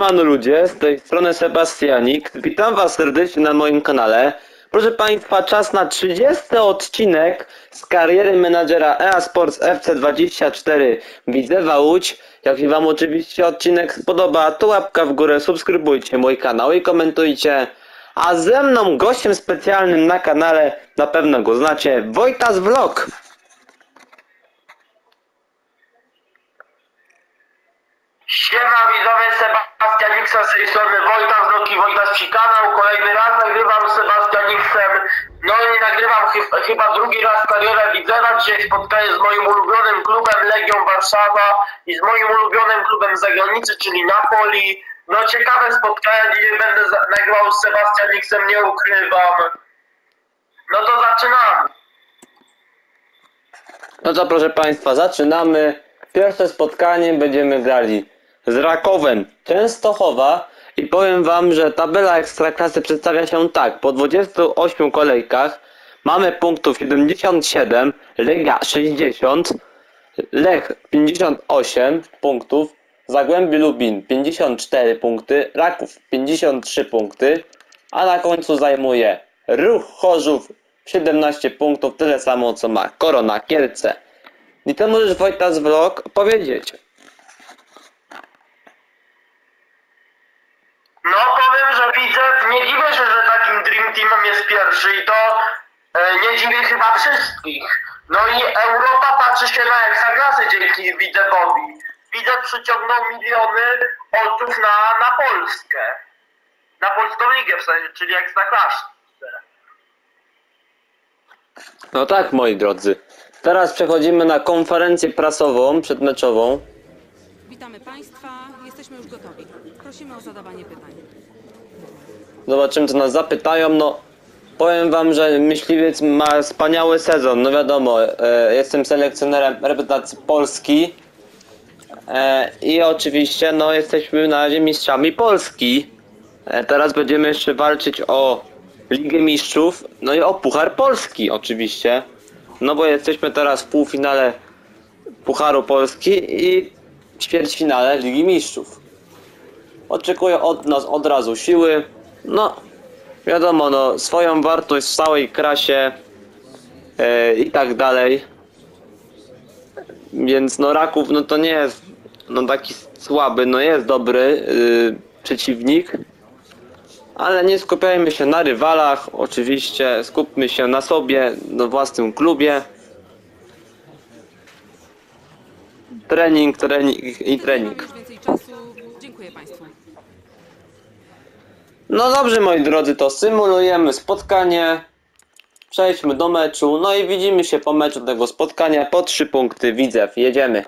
Siemano ludzie, z tej strony Sebastianik. Witam was serdecznie na moim kanale. Proszę Państwa, czas na 30 odcinek z kariery menadżera EA Sports FC24 Widzewa Łódź. Się Wam oczywiście odcinek spodoba, to łapka w górę, subskrybujcie mój kanał i komentujcie. A ze mną gościem specjalnym na kanale, na pewno go znacie, Wojtas Vlog. Siema widzowie, Sebastian Nixon z tej strony Wojta z Noki Wojtaski kanał. Kolejny raz nagrywam z. No i nagrywam chy- chyba drugi raz karierę Widzewa. Dzisiaj spotkanie z moim ulubionym klubem Legią Warszawa i z moim ulubionym klubem z zagranicy, czyli Napoli. No ciekawe spotkanie, dzisiaj będę nagrywał z Sebastian nie ukrywam. No to zaczynamy. No to proszę Państwa, zaczynamy. Pierwsze spotkanie będziemy grali z Rakowem Częstochowa i powiem Wam, że tabela Ekstraklasy przedstawia się tak. Po 28 kolejkach mamy punktów 77, Legia 60, Lech 58 punktów, Zagłębie Lubin 54 punkty, Raków 53 punkty, a na końcu zajmuje Ruch Chorzów 17 punktów, tyle samo co ma Korona Kielce. I to możesz Wojtas Vlog powiedzieć. No powiem, że widzę, nie dziwię się, że takim Dream Teamem jest pierwszy i to e, nie dziwię chyba wszystkich. No i Europa patrzy się na Ekstraklasy dzięki Widzewowi. Widzew przyciągnął miliony odców na, na Polskę. Na Polską Ligę w sensie, czyli Ekstraklasę. No tak, moi drodzy. Teraz przechodzimy na konferencję prasową przedmeczową. Witamy Państwa, jesteśmy już gotowi. Prosimy o zadawanie pytań. Zobaczymy, co nas zapytają. No, powiem wam, że myśliwiec ma wspaniały sezon. No wiadomo, e, jestem selekcjonerem reprezentacji Polski. E, I oczywiście, no, jesteśmy na razie mistrzami Polski. E, teraz będziemy jeszcze walczyć o Ligę Mistrzów, no i o Puchar Polski, oczywiście. No bo jesteśmy teraz w półfinale Pucharu Polski i ćwierćfinale Ligi Mistrzów. Oczekuję od nas od razu siły. No, wiadomo, no, swoją wartość w całej krasie e, i tak dalej. Więc no Raków, no to nie jest no taki słaby, no jest dobry y, przeciwnik. Ale nie skupiajmy się na rywalach, oczywiście skupmy się na sobie, na własnym klubie. Trening, trening i trening. Mamy już więcej czasu. Dziękuję Państwu. No dobrze moi drodzy, to symulujemy spotkanie. Przejdźmy do meczu. No i widzimy się po meczu tego spotkania. Po trzy punkty widzew. Jedziemy.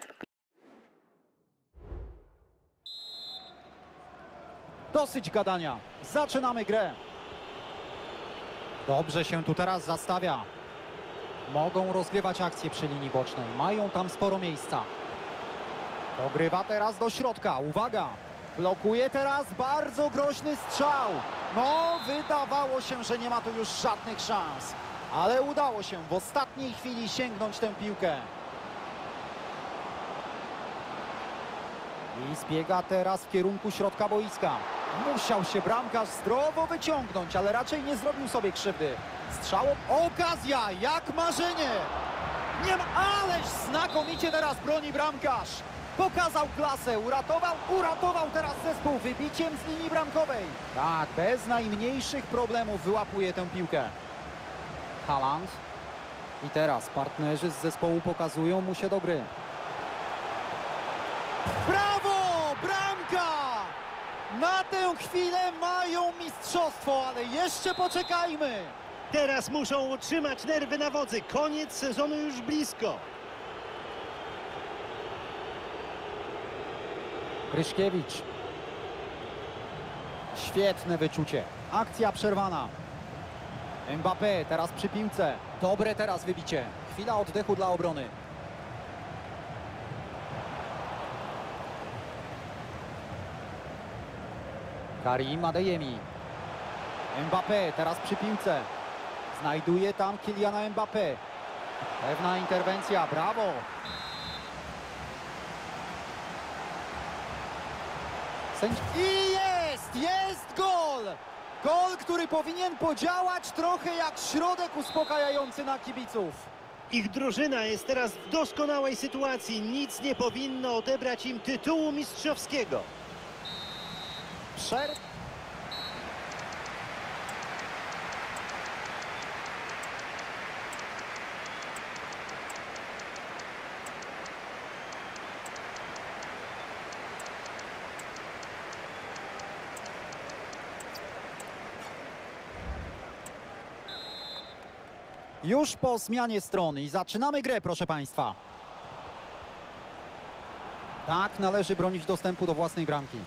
Dosyć gadania. Zaczynamy grę. Dobrze się tu teraz zastawia. Mogą rozgrywać akcje przy linii bocznej. Mają tam sporo miejsca. Dogrywa teraz do środka. Uwaga! Blokuje teraz bardzo groźny strzał. No, wydawało się, że nie ma tu już żadnych szans. Ale udało się w ostatniej chwili sięgnąć tę piłkę. I zbiega teraz w kierunku środka boiska. Musiał się bramkarz zdrowo wyciągnąć, ale raczej nie zrobił sobie krzywdy. Strzał, okazja, jak marzenie! Nie ma, ależ znakomicie teraz broni bramkarz. Pokazał klasę, uratował, uratował teraz zespół wybiciem z linii bramkowej. Tak, bez najmniejszych problemów wyłapuje tę piłkę. Haaland. I teraz partnerzy z zespołu pokazują mu się do gry. Brawo! Bramka! Na tę chwilę mają mistrzostwo, ale jeszcze poczekajmy. Teraz muszą utrzymać nerwy na wodzy. Koniec sezonu już blisko. Kryszkiewicz. Świetne wyczucie. Akcja przerwana. Mbappé teraz przy piłce. Dobre teraz wybicie. Chwila oddechu dla obrony. Karim Adeyemi. Mbappé teraz przy piłce. Znajduje tam Kyliana Mbappé. Pewna interwencja, brawo. Sędzi... I jest! Jest gol! Gol, który powinien podziałać trochę jak środek uspokajający na kibiców. Ich drużyna jest teraz w doskonałej sytuacji. Nic nie powinno odebrać im tytułu mistrzowskiego. Przer... Już po zmianie strony i zaczynamy grę, proszę Państwa. Tak, należy bronić dostępu do własnej bramki.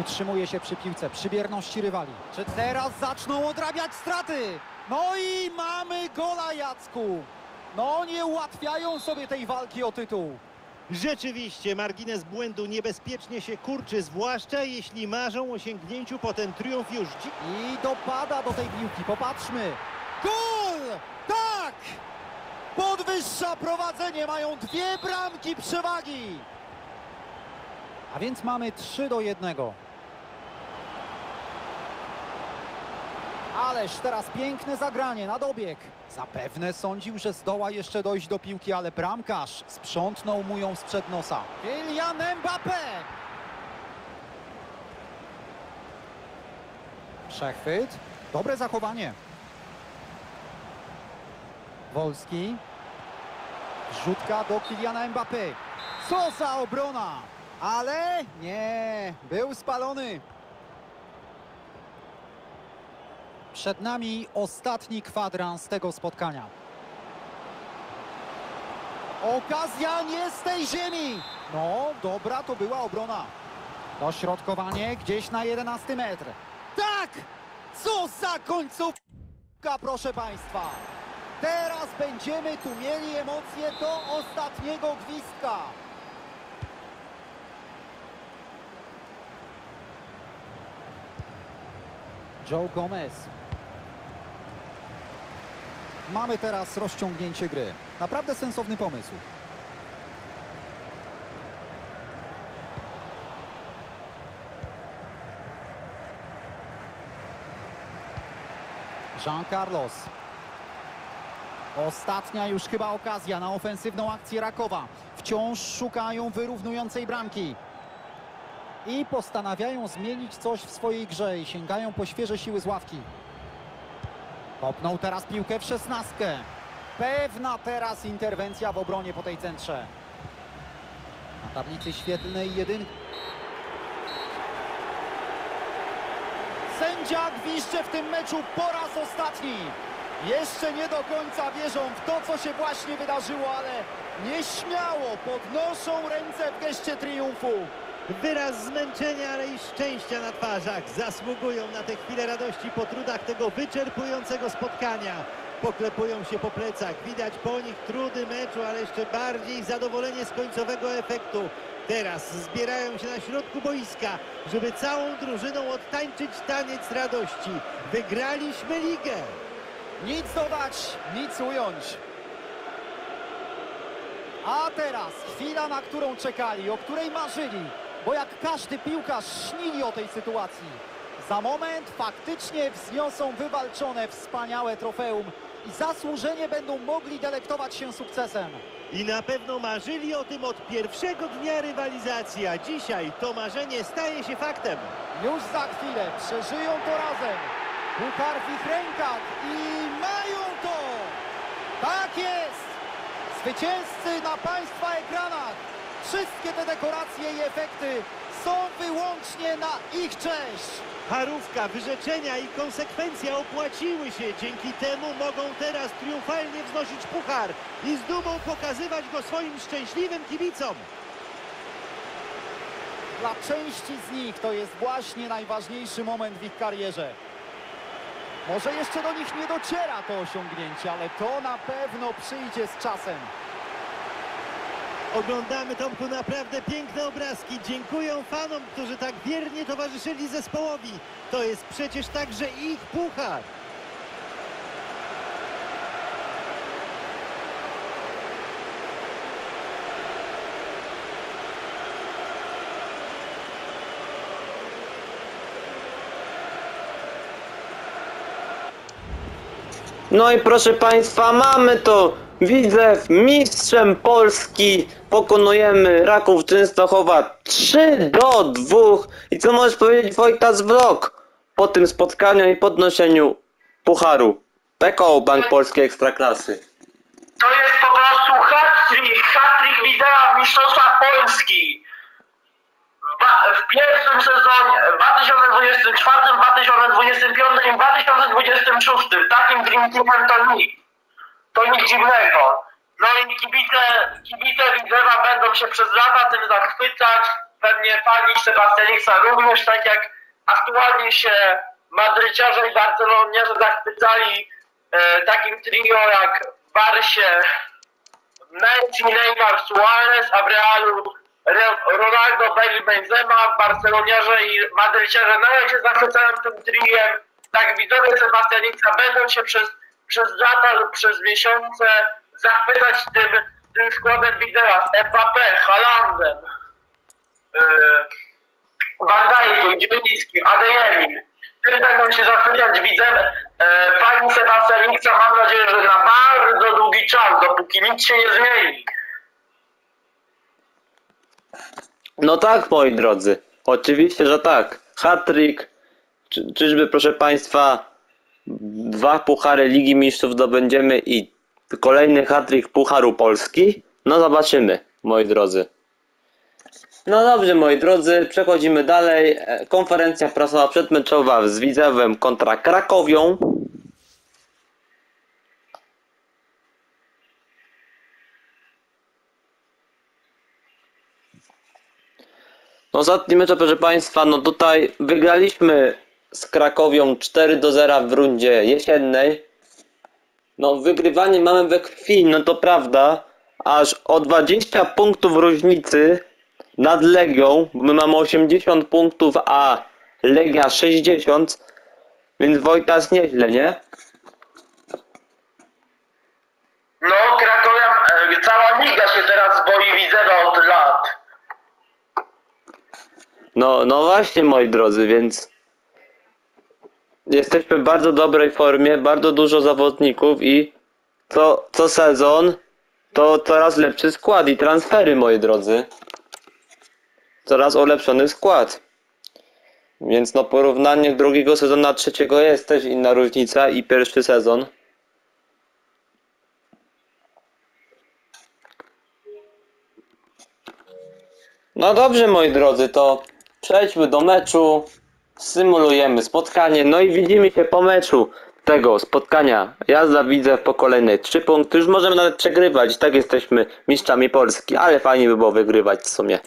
Utrzymuje się przy piłce, przy bierności rywali. Czy teraz zaczną odrabiać straty? No i mamy gola Jacku. No nie ułatwiają sobie tej walki o tytuł. Rzeczywiście, margines błędu niebezpiecznie się kurczy, zwłaszcza jeśli marzą o sięgnięciu po ten triumf już dziś. I dopada do tej piłki, popatrzmy. Gol! Tak! Podwyższa prowadzenie, mają dwie bramki przewagi. A więc mamy 3 do 1. Ależ teraz piękne zagranie na dobieg. Zapewne sądził, że zdoła jeszcze dojść do piłki, ale bramkarz sprzątnął mu ją sprzed nosa. Kylian Mbappé! Przechwyt. Dobre zachowanie. Wolski. Rzutka do Kyliana Mbappé. Co za obrona! Ale nie, był spalony. Przed nami ostatni kwadrans tego spotkania. Okazja nie z tej ziemi. No, dobra to była obrona. Dośrodkowanie gdzieś na 11 metr. Tak! Co za końcówka, proszę Państwa! Teraz będziemy tu mieli emocje do ostatniego gwizdka. Joe Gomez. Mamy teraz rozciągnięcie gry. Naprawdę sensowny pomysł. Jean Carlos. Ostatnia już chyba okazja na ofensywną akcję Rakowa. Wciąż szukają wyrównującej bramki. I postanawiają zmienić coś w swojej grze i sięgają po świeże siły z ławki. Kopnął teraz piłkę w szesnastkę. Pewna teraz interwencja w obronie po tej centrze. Na tablicy świetlnej jedynki. Sędzia gwizdże w tym meczu po raz ostatni. Jeszcze nie do końca wierzą w to, co się właśnie wydarzyło, ale nieśmiało podnoszą ręce w geście triumfu. Wyraz zmęczenia, ale i szczęścia na twarzach. Zasługują na tę chwilę radości po trudach tego wyczerpującego spotkania. Poklepują się po plecach. Widać po nich trudy meczu, ale jeszcze bardziej zadowolenie z końcowego efektu. Teraz zbierają się na środku boiska, żeby całą drużyną odtańczyć taniec radości. Wygraliśmy ligę! Nic dodać, nic ująć. A teraz chwila, na którą czekali, o której marzyli, bo jak każdy piłkarz śnili o tej sytuacji. Za moment faktycznie wzniosą wywalczone wspaniałe trofeum i zasłużenie będą mogli delektować się sukcesem. I na pewno marzyli o tym od pierwszego dnia rywalizacji, a dzisiaj to marzenie staje się faktem. Już za chwilę przeżyją to razem. Puchar w ich rękach i mają to! Tak jest! Zwycięzcy na Państwa ekranach! Wszystkie te dekoracje i efekty są wyłącznie na ich cześć! Harówka, wyrzeczenia i konsekwencja opłaciły się. Dzięki temu mogą teraz triumfalnie wznosić puchar i z dumą pokazywać go swoim szczęśliwym kibicom. Dla części z nich to jest właśnie najważniejszy moment w ich karierze. Może jeszcze do nich nie dociera to osiągnięcie, ale to na pewno przyjdzie z czasem. Oglądamy, Tomku, naprawdę piękne obrazki. Dziękuję fanom, którzy tak wiernie towarzyszyli zespołowi. To jest przecież także ich puchar. No i proszę Państwa, mamy to Widzew, mistrzem Polski! Pokonujemy Raków Częstochowa 3 do 2. I co możesz powiedzieć Wojtas Vlog po tym spotkaniu i podnoszeniu pucharu? PKO Bank Polski Ekstraklasy. To jest po prostu hat-trick, hat-trick wideo w Mistrzostwach Polski. W, pierwszym sezonie, w 2024, 2025 i 2026. Takim Teamem to nic. To nic dziwnego. No i kibice, kibice Widzewa będą się przez lata tym zachwycać. Pewnie fani Sebastianiksa również, tak jak aktualnie się Madryciarze i Barceloniarze zachwycali e, takim trio jak w Barsie Messi, Neymar, Suarez, a w Realu Re- Ronaldo, Bale, Benzema, Barceloniarze i Madryciarze nadal się zachwycają tym triem. Tak widzowie Sebastianica będą się przez, przez lata lub przez miesiące zachwycać tym, tym składem wideo z Mbappé, Haalandem, yy, Van Dijkiem, Dzielickim, Adeyemi. Tym będą się zachwycać widzę e, pani Sebastianica, mam nadzieję, że na bardzo długi czas, dopóki nic się nie zmieni. No tak, moi drodzy. Oczywiście, że tak. Hattrick. Czy, czyżby, proszę Państwa, dwa puchary Ligi Mistrzów zdobędziemy i kolejny hattrick Pucharu Polski? No zobaczymy, moi drodzy. No dobrze, moi drodzy, przechodzimy dalej. E, Konferencja prasowa przedmeczowa z Widzewem kontra Krakowią. Ostatni mecz, proszę Państwa, no tutaj wygraliśmy z Krakowią 4 do 0 w rundzie jesiennej. No wygrywanie mamy we krwi, no to prawda, aż o 20 punktów różnicy nad Legią, my mamy 80 punktów, a Legia 60, więc Wojtas nieźle, nie? No, Krakowia, e, cała liga się teraz boi Widzewa od lat. No, no właśnie, moi drodzy, więc jesteśmy w bardzo dobrej formie, bardzo dużo zawodników i co, co sezon to coraz lepszy skład i transfery, moi drodzy. Coraz ulepszony skład. Więc no porównanie drugiego sezonu na trzeciego jest też inna różnica i pierwszy sezon. No dobrze, moi drodzy, to przejdźmy do meczu. Symulujemy spotkanie, no i widzimy się po meczu tego spotkania. Jazda widzę po kolejne trzy punkty. Już możemy nawet przegrywać, tak jesteśmy mistrzami Polski, ale fajnie by było wygrywać w sumie.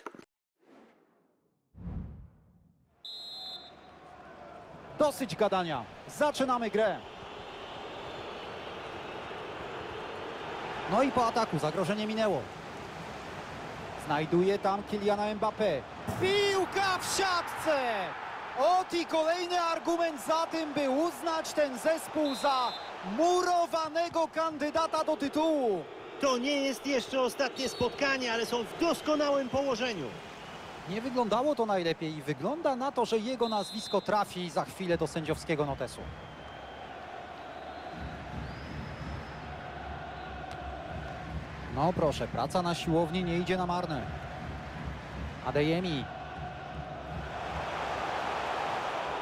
Dosyć gadania. Zaczynamy grę. No i po ataku zagrożenie minęło. Znajduje tam Kyliana Mbappé. Piłka w siatce! Ot i kolejny argument za tym, by uznać ten zespół za murowanego kandydata do tytułu. To nie jest jeszcze ostatnie spotkanie, ale są w doskonałym położeniu. Nie wyglądało to najlepiej i wygląda na to, że jego nazwisko trafi za chwilę do sędziowskiego notesu. No proszę, praca na siłowni nie idzie na marne. Adeyemi.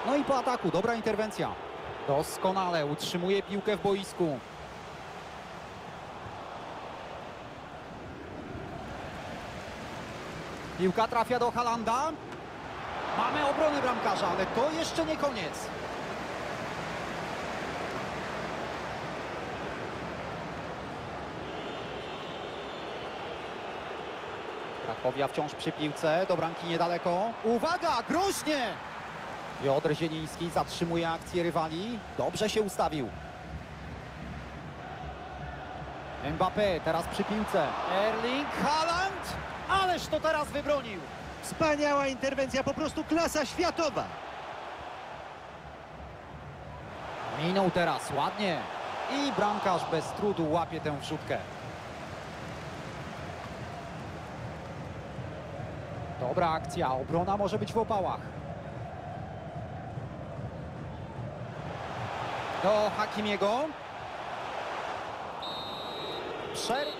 No i po ataku, dobra interwencja. Doskonale utrzymuje piłkę w boisku. Piłka trafia do Halanda. Mamy obronę bramkarza, ale to jeszcze nie koniec. Krakowia wciąż przy piłce, do bramki niedaleko. Uwaga, groźnie! Piotr Zieliński zatrzymuje akcję rywali. Dobrze się ustawił. Mbappé teraz przy piłce. Erling Haaland! Ależ to teraz wybronił! Wspaniała interwencja, po prostu klasa światowa. Minął teraz ładnie. I bramkarz bez trudu łapie tę wrzutkę. Dobra akcja, obrona może być w opałach. do Hakimiego. Przerwa.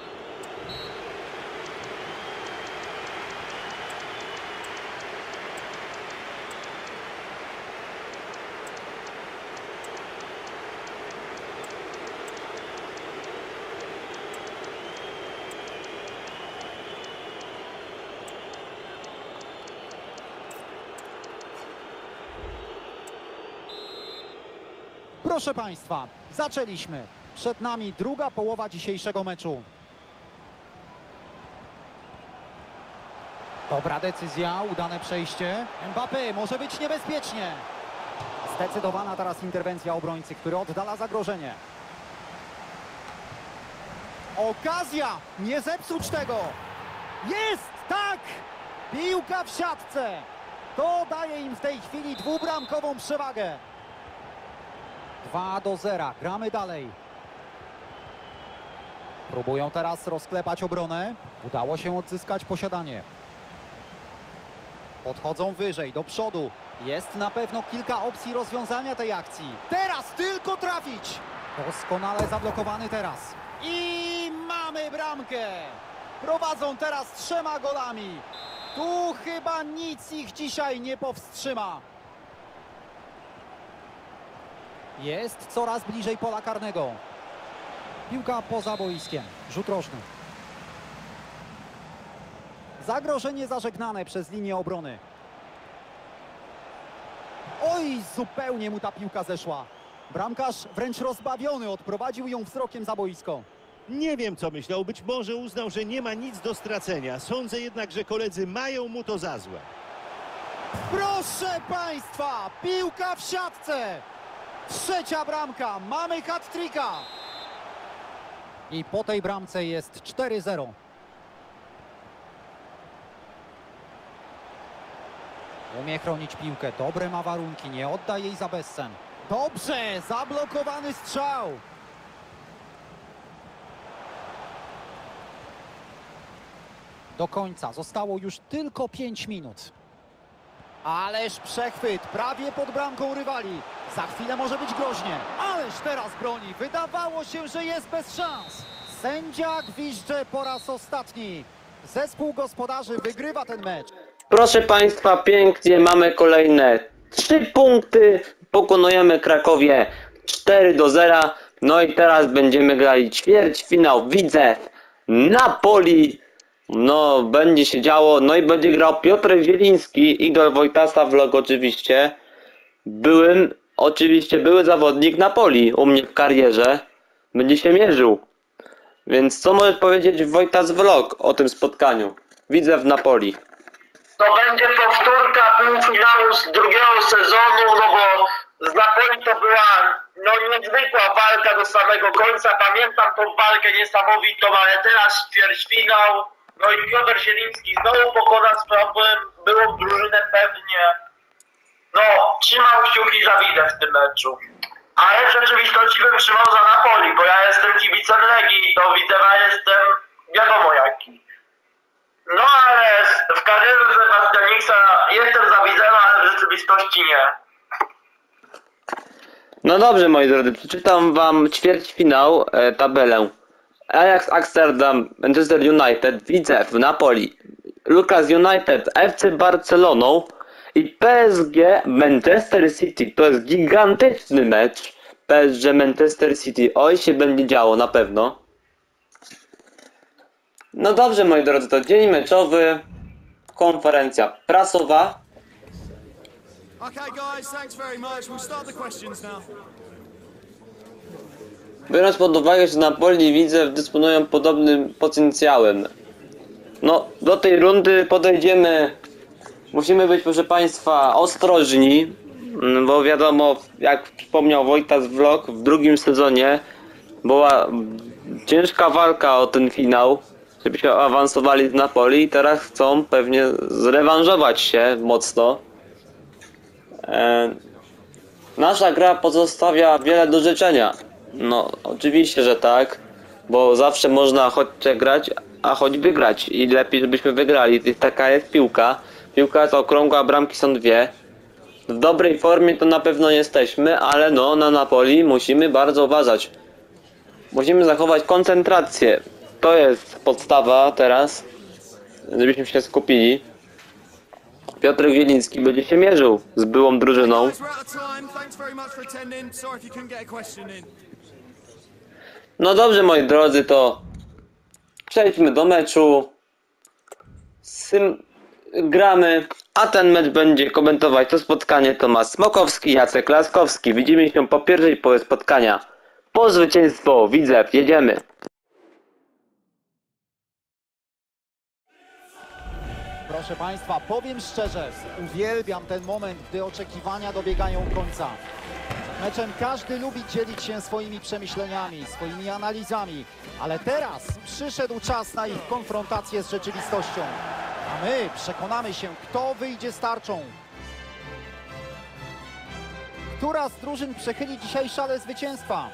Proszę Państwa, zaczęliśmy. Przed nami druga połowa dzisiejszego meczu. Dobra decyzja, udane przejście. Mbappé może być niebezpiecznie. Zdecydowana teraz interwencja obrońcy, który oddala zagrożenie. Okazja! Nie zepsuć tego! Jest! Tak! Piłka w siatce! To daje im w tej chwili dwubramkową przewagę. 2 do 0. Gramy dalej. Próbują teraz rozklepać obronę. Udało się odzyskać posiadanie. Podchodzą wyżej, do przodu. Jest na pewno kilka opcji rozwiązania tej akcji. Teraz tylko trafić! Doskonale zablokowany teraz. I mamy bramkę! Prowadzą teraz trzema golami. Tu chyba nic ich dzisiaj nie powstrzyma. Jest coraz bliżej pola karnego. Piłka poza boiskiem. Rzut rożny. Zagrożenie zażegnane przez linię obrony. Oj, zupełnie mu ta piłka zeszła. Bramkarz wręcz rozbawiony odprowadził ją wzrokiem za boisko. Nie wiem, co myślał. Być może uznał, że nie ma nic do stracenia. Sądzę jednak, że koledzy mają mu to za złe. Proszę Państwa, piłka w siatce. Trzecia bramka, mamy hat-tricka. I po tej bramce jest 4-0. Umie chronić piłkę, dobre ma warunki, nie odda jej za bezcen. Dobrze, zablokowany strzał. Do końca zostało już tylko 5 minut. Ależ przechwyt, prawie pod bramką rywali. Za chwilę może być groźnie. Ależ teraz broni. Wydawało się, że jest bez szans. Sędzia gwizdże po raz ostatni. Zespół gospodarzy wygrywa ten mecz. Proszę Państwa, pięknie mamy kolejne trzy punkty. Pokonujemy Krakowie 4 do 0. No i teraz będziemy grali ćwierćfinał Widzew Napoli. No, będzie się działo. No i będzie grał Piotr Zieliński, idol Wojtasa Vlog oczywiście. Byłym, oczywiście były zawodnik Napoli u mnie w karierze. Będzie się mierzył. Więc co możesz powiedzieć Wojtas Vlog o tym spotkaniu? Widzę w Napoli. To będzie powtórka półfinału z drugiego sezonu, no bo z Napoli to była no niezwykła walka do samego końca. Pamiętam tą walkę niesamowitą, ale teraz ćwierćfinał. No i Piotr Zieliński znowu pokona słabym, byłą drużynę pewnie. No, trzymam kciuki za widę w tym meczu. Ale w rzeczywistości bym trzymał za Napoli, bo ja jestem kibicem Legii, do Widzewa jestem wiadomo jaki. No ale w karierze Sebastianiksa jestem zawidzony, ale w rzeczywistości nie. No dobrze moi drodzy, przeczytam wam ćwierćfinał, e, tabelę. Ajax Amsterdam, Manchester United, Widzew, Napoli, Lucas United, FC Barceloną i PSG Manchester City. To jest gigantyczny mecz. PSG Manchester City. Oj się będzie działo na pewno. No dobrze moi drodzy, to dzień meczowy, konferencja prasowa. Okay, guys, thanks very much. We'll start the questions now. Biorąc pod uwagę, że Napoli i Widzew dysponują podobnym potencjałem. No, do tej rundy podejdziemy. Musimy być, proszę Państwa, ostrożni, mm, bo wiadomo, jak wspomniał Wojtas Vlog, w drugim sezonie była ciężka walka o ten finał, żeby się awansowali z Napoli i teraz chcą pewnie zrewanżować się mocno. E, Nasza gra pozostawia wiele do życzenia. No, oczywiście, że tak, bo zawsze można choć grać, a choć wygrać. I lepiej, żebyśmy wygrali. Taka jest piłka. Piłka jest okrągła, a bramki są dwie. W dobrej formie to na pewno jesteśmy, ale no, na Napoli musimy bardzo uważać. Musimy zachować koncentrację. to jest podstawa teraz, żebyśmy się skupili. Piotr Wieliński będzie się mierzył z byłą drużyną. No dobrze, moi drodzy, to przejdźmy do meczu. Sym... Gramy, a ten mecz będzie komentować to spotkanie Tomasz Smokowski, Jacek Laskowski. Widzimy się po pierwszej połowie spotkania. Po zwycięstwo, Widzew, jedziemy. Proszę Państwa, powiem szczerze, uwielbiam ten moment, gdy oczekiwania dobiegają końca. Meczem każdy lubi dzielić się swoimi przemyśleniami, swoimi analizami, ale teraz przyszedł czas na ich konfrontację z rzeczywistością. A my przekonamy się, kto wyjdzie z tarczą. Która z drużyn przechyli dzisiaj szale zwycięstwa?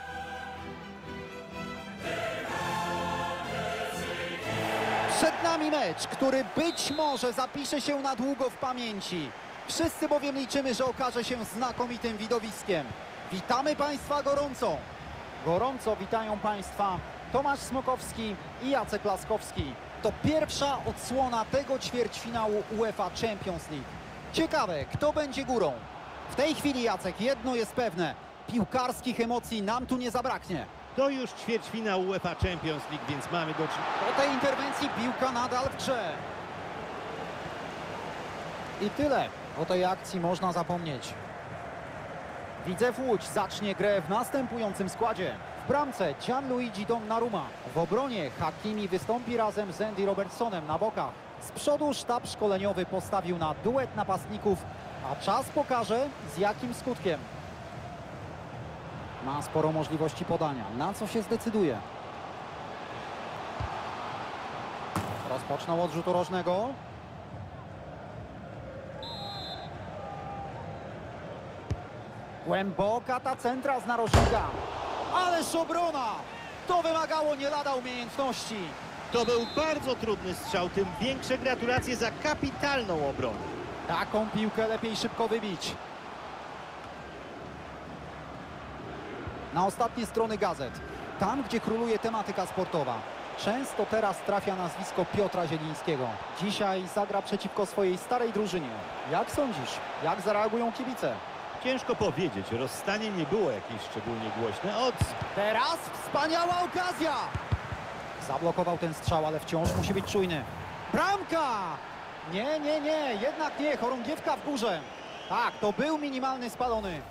Przed nami mecz, który być może zapisze się na długo w pamięci. Wszyscy bowiem liczymy, że okaże się znakomitym widowiskiem. Witamy Państwa gorąco. Gorąco witają Państwa Tomasz Smokowski i Jacek Laskowski. To pierwsza odsłona tego ćwierćfinału UEFA Champions League. Ciekawe, kto będzie górą. W tej chwili, Jacek, jedno jest pewne. Piłkarskich emocji nam tu nie zabraknie. To już ćwierćfinał UEFA Champions League, więc mamy do czynienia. Po tej interwencji piłka nadal w grze. I tyle. O tej akcji można zapomnieć. Widzew Łódź zacznie grę w następującym składzie. W bramce Gianluigi Donnarumma. W obronie Hakimi wystąpi razem z Andy Robertsonem na bokach. Z przodu sztab szkoleniowy postawił na duet napastników, a czas pokaże z jakim skutkiem. Ma sporo możliwości podania. Na co się zdecyduje? Rozpoczną od rzutu rożnego. Głęboka ta centra z narożnika. Ależ obrona! To wymagało nie lada umiejętności. To był bardzo trudny strzał, tym większe gratulacje za kapitalną obronę. Taką piłkę lepiej szybko wybić. Na ostatnie strony gazet. Tam, gdzie króluje tematyka sportowa. Często teraz trafia nazwisko Piotra Zielińskiego. Dzisiaj zagra przeciwko swojej starej drużynie. Jak sądzisz? Jak zareagują kibice? Ciężko powiedzieć, rozstanie nie było jakieś szczególnie głośne. Od Teraz wspaniała okazja! Zablokował ten strzał, ale wciąż musi być czujny. Bramka! Nie, nie, nie, jednak nie, chorągiewka w górze. Tak, to był minimalny spalony.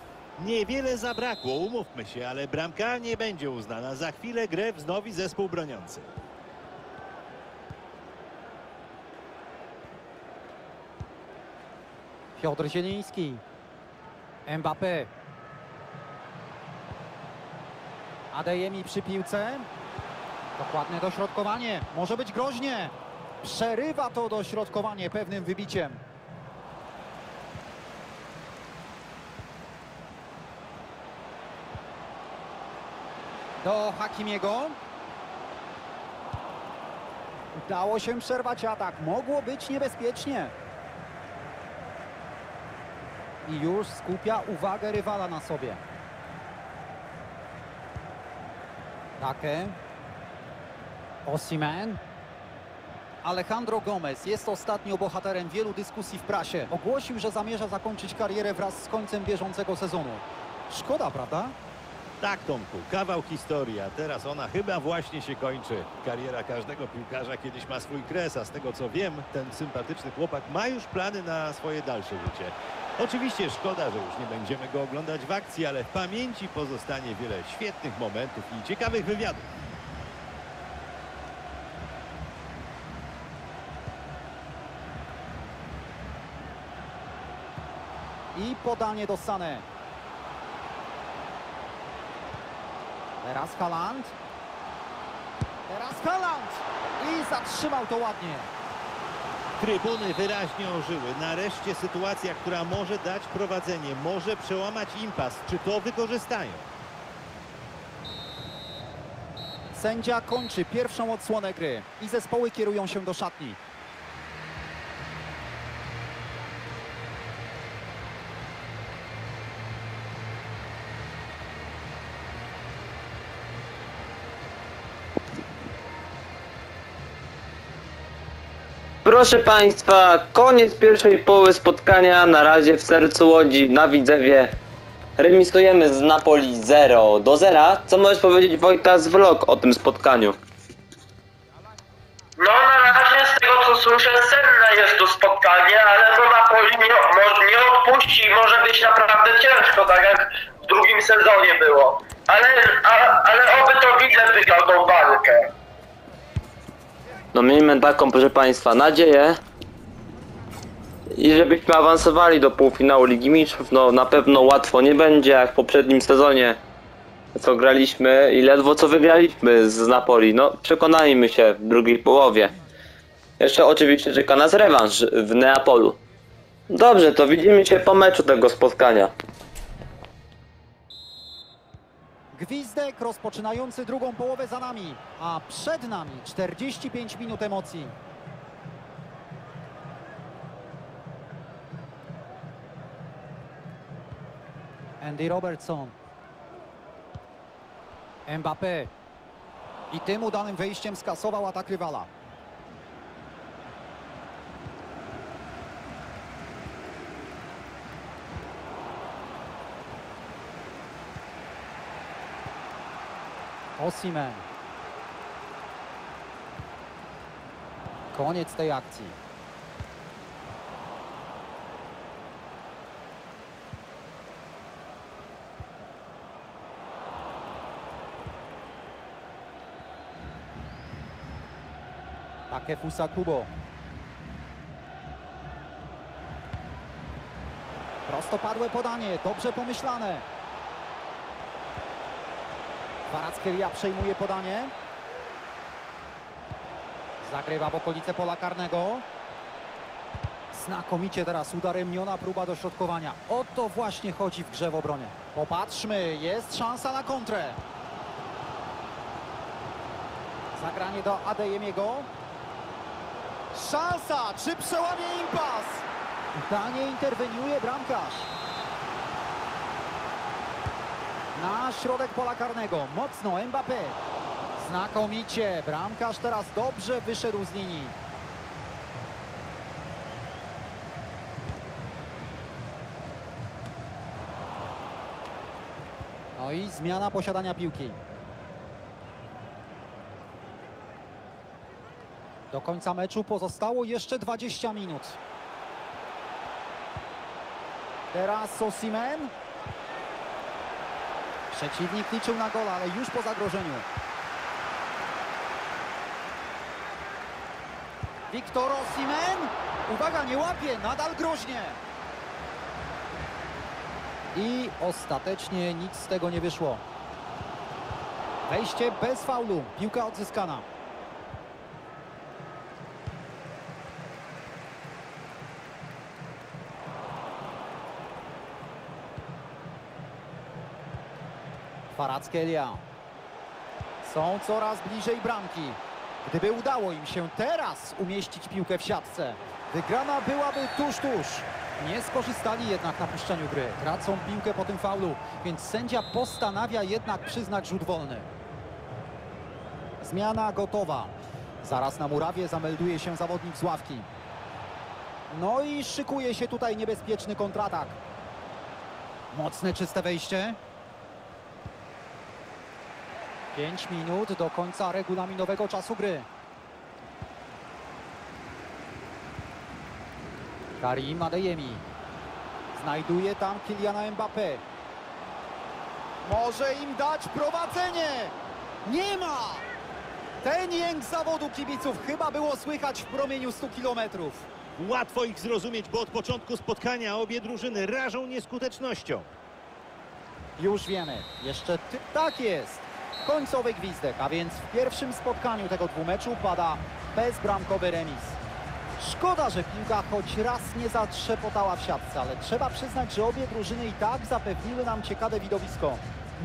niewiele zabrakło, umówmy się, ale bramka nie będzie uznana. Za chwilę grę wznowi zespół broniący. Piotr Zieliński. Mbappé. Adeyemi przy piłce. Dokładne dośrodkowanie. Może być groźnie. Przerywa to dośrodkowanie pewnym wybiciem. Do Hakimiego. Udało się przerwać atak. Mogło być niebezpiecznie. I już skupia uwagę rywala na sobie. Take. Osimen. Alejandro Gomez jest ostatnio bohaterem wielu dyskusji w prasie. Ogłosił, że zamierza zakończyć karierę wraz z końcem bieżącego sezonu. Szkoda, prawda? Tak, Tomku, kawał historii, a teraz ona chyba właśnie się kończy. Kariera każdego piłkarza kiedyś ma swój kres, a z tego co wiem, ten sympatyczny chłopak ma już plany na swoje dalsze życie. Oczywiście szkoda, że już nie będziemy go oglądać w akcji, ale w pamięci pozostanie wiele świetnych momentów i ciekawych wywiadów. I podanie do Sané. Teraz Haaland. Teraz Haaland. I zatrzymał to ładnie. Trybuny wyraźnie ożyły. Nareszcie sytuacja, która może dać prowadzenie, może przełamać impas. Czy to wykorzystają? Sędzia kończy pierwszą odsłonę gry i zespoły kierują się do szatni. Proszę Państwa, koniec pierwszej połowy spotkania. Na razie w sercu Łodzi na Widzewie remisujemy z Napoli 0 do 0. Co możesz powiedzieć Wojtas Vlog o tym spotkaniu? No na razie z tego co słyszę senne jest to spotkanie, ale to Napoli nie, nie odpuści może być naprawdę ciężko, tak jak w drugim sezonie było. Ale, a, ale oby to widzę wygrał tą walkę. No miejmy taką, proszę Państwa, nadzieję. I żebyśmy awansowali do półfinału Ligi Mistrzów, no na pewno łatwo nie będzie, jak w poprzednim sezonie, co graliśmy i ledwo co wygraliśmy z Napoli. No przekonajmy się w drugiej połowie. Jeszcze oczywiście czeka nas rewanż w Neapolu. Dobrze, to widzimy się po meczu tego spotkania. Gwizdek rozpoczynający drugą połowę za nami, a przed nami 45 minut emocji. Andy Robertson. Mbappé. I tym udanym wejściem skasował atak rywala. Osimen. Koniec tej akcji. Takefusa Kubo. Prostopadłe podanie, dobrze pomyślane. Kwarackelia przejmuje podanie. Zagrywa w okolice pola karnego. Znakomicie teraz udaremniona próba dośrodkowania. O to właśnie chodzi w grze w obronie. Popatrzmy, jest szansa na kontrę. Zagranie do Adeyemiego. Szansa! Czy przełamie impas? Danie interweniuje bramkarz. Na środek pola karnego. Mocno Mbappé. Znakomicie. Bramkarz teraz dobrze wyszedł z linii. No i zmiana posiadania piłki. Do końca meczu pozostało jeszcze 20 minut. Teraz Osimen. Przeciwnik liczył na gola, ale już po zagrożeniu. Wiktor Osimen. Uwaga, nie łapie, nadal groźnie. I ostatecznie nic z tego nie wyszło. Wejście bez faulu, piłka odzyskana. Kwarackelia. Są coraz bliżej bramki. Gdyby udało im się teraz umieścić piłkę w siatce, wygrana byłaby tuż, tuż. Nie skorzystali jednak na puszczeniu gry. Tracą piłkę po tym faulu, więc sędzia postanawia jednak przyznać rzut wolny. Zmiana gotowa. Zaraz na murawie zamelduje się zawodnik z ławki. No i szykuje się tutaj niebezpieczny kontratak. Mocne, czyste wejście. 5 minut do końca regulaminowego czasu gry. Karim Adeyemi. Znajduje tam Kyliana Mbappé. Może im dać prowadzenie. Nie ma! Ten jęk zawodu kibiców chyba było słychać w promieniu 100 kilometrów. Łatwo ich zrozumieć, bo od początku spotkania obie drużyny rażą nieskutecznością. Już wiemy. Jeszcze ty... Tak jest. Końcowy gwizdek, a więc w pierwszym spotkaniu tego dwumeczu pada bezbramkowy remis. Szkoda, że piłka choć raz nie zatrzepotała w siatce, ale trzeba przyznać, że obie drużyny i tak zapewniły nam ciekawe widowisko.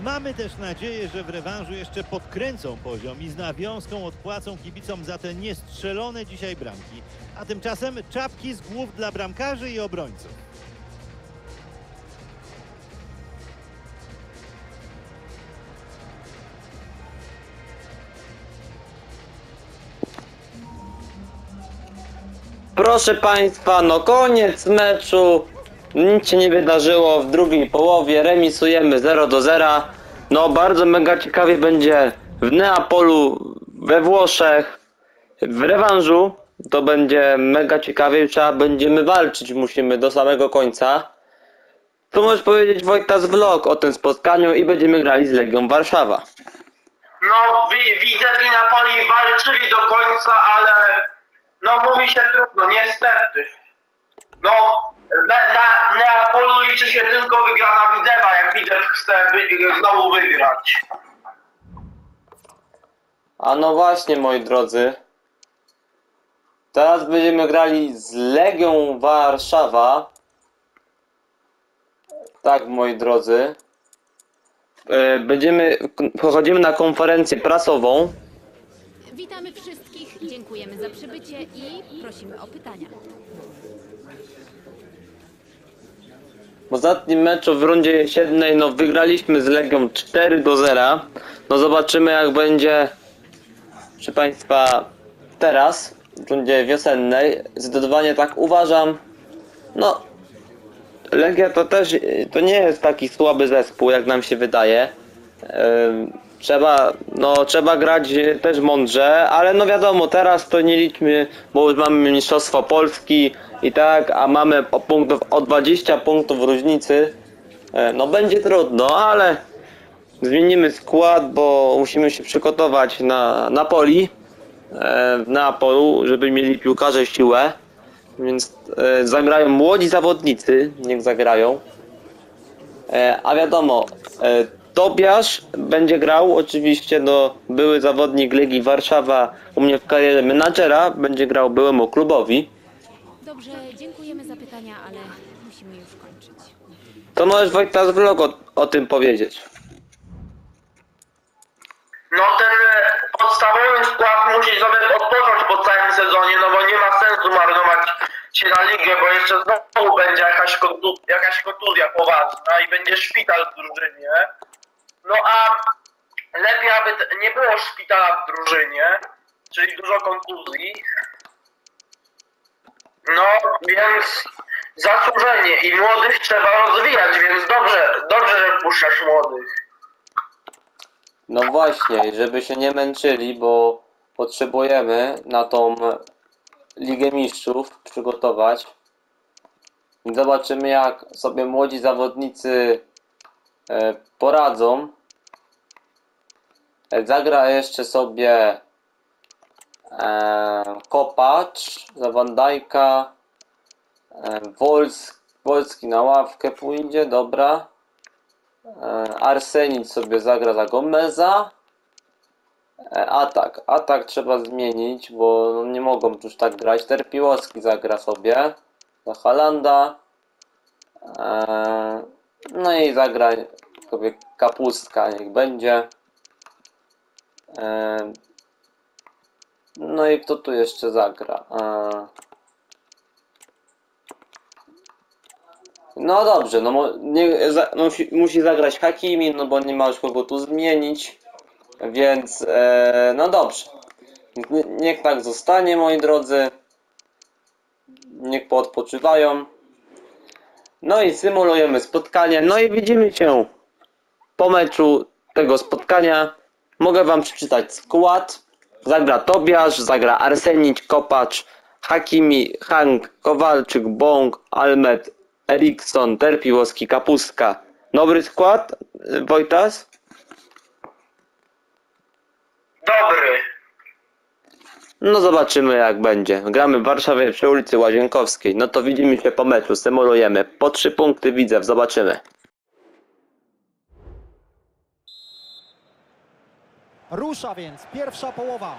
Mamy też nadzieję, że w rewanżu jeszcze podkręcą poziom i z nawiązką odpłacą kibicom za te niestrzelone dzisiaj bramki. A tymczasem czapki z głów dla bramkarzy i obrońców. Proszę Państwa, no koniec meczu. Nic się nie wydarzyło w drugiej połowie. Remisujemy 0 do 0. No bardzo mega ciekawie będzie w Neapolu, we Włoszech, w rewanżu. To będzie mega ciekawie. Trzeba będziemy walczyć. Musimy do samego końca. Co możesz powiedzieć Wojtas Vlog o tym spotkaniu i będziemy grali z Legią Warszawa. No, wi- widzę, że Napoli walczyli do końca, ale no mówi się trudno, niestety. No, na, na Neapolu liczy się tylko wygrana Widzewa, jak Widzew chce wy, znowu wygrać. A no właśnie, moi drodzy. Teraz będziemy grali z Legią Warszawa. Tak, moi drodzy. E, Będziemy, pochodzimy na konferencję prasową. Witamy wszystkich, dziękujemy za przybycie i prosimy o pytania. W ostatnim meczu w rundzie jesiennej no, wygraliśmy z Legią 4 do 0. No zobaczymy jak będzie, proszę Państwa, teraz w rundzie wiosennej. Zdecydowanie tak uważam. No, Legia to też to nie jest taki słaby zespół, jak nam się wydaje. Trzeba, no, trzeba grać też mądrze, ale no wiadomo, teraz to nie liczmy, bo mamy Mistrzostwo Polski i tak, a mamy o, punktów, o 20 punktów różnicy. E, No będzie trudno, ale zmienimy skład, bo musimy się przygotować na Napoli, e, w Neapolu, żeby mieli piłkarze siłę. Więc e, zagrają młodzi zawodnicy, niech zagrają. A wiadomo, Tobiasz będzie grał, oczywiście no, były zawodnik Legii Warszawa, u mnie w karierze menadżera, będzie grał byłemu klubowi. Dobrze, dziękujemy za pytania, ale musimy już kończyć. To możesz Wojtas vlog o, o tym powiedzieć. No ten e, podstawowy skład musi sobie odpocząć po całym sezonie, no bo nie ma sensu marnować się na ligę, bo jeszcze znowu będzie jakaś, kontu- jakaś kontuzja poważna i będzie szpital w drużynie. No a lepiej, aby nie było szpitala w drużynie, czyli dużo kontuzji. No, więc zasłużenie i młodych trzeba rozwijać, więc dobrze, dobrze, że puszczasz młodych. No właśnie, żeby się nie męczyli, bo potrzebujemy na tą Ligę Mistrzów przygotować. Zobaczymy jak sobie młodzi zawodnicy e, poradzą. Zagra jeszcze sobie e, Kopacz za Van Dijk'a, e, Wolski, Wolski na ławkę pójdzie, dobra. E, Arsenic sobie zagra za Gomeza. E, Atak. Atak trzeba zmienić, bo no nie mogą już tak grać. Terpiłowski zagra sobie za Halanda. E, No i zagra sobie Kapustka, niech będzie. No i kto tu jeszcze zagra? E, No dobrze, no, nie, za, no musi, zagrać Hakimi, no bo nie ma już kogo tu zmienić, więc e, no dobrze. Nie- Niech tak zostanie, moi drodzy. Niech poodpoczywają. No i symulujemy spotkanie. No i widzimy się po meczu tego spotkania. Mogę wam przeczytać skład. Zagra Tobiasz, zagra Arsenić, Kopacz, Hakimi, Hank, Kowalczyk, Bąk, Almet, Erikson, Terpiłowski, Kapustka. Dobry skład, Wojtas? Dobry. No zobaczymy jak będzie. Gramy w Warszawie przy ulicy Łazienkowskiej. No to widzimy się po meczu, symulujemy. Po trzy punkty widzę, zobaczymy. Rusza więc pierwsza połowa.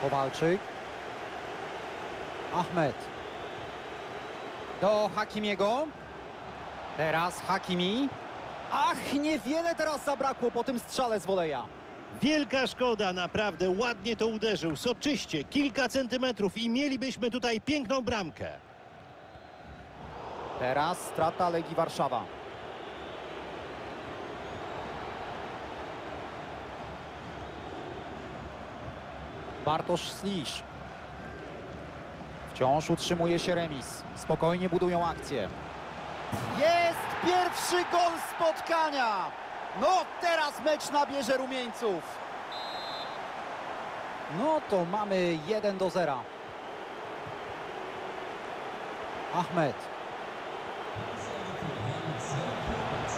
Kowalczyk. Ahmed. Do Hakimiego. Teraz Hakimi. Ach, niewiele teraz zabrakło po tym strzale z woleja. Wielka szkoda, naprawdę ładnie to uderzył, soczyście, kilka centymetrów i mielibyśmy tutaj piękną bramkę. Teraz strata Legii Warszawa. Bartosz Slisz. Wciąż utrzymuje się remis. Spokojnie budują akcję. Jest pierwszy gol spotkania. No teraz mecz nabierze rumieńców. No to mamy 1 do 0. Ahmed.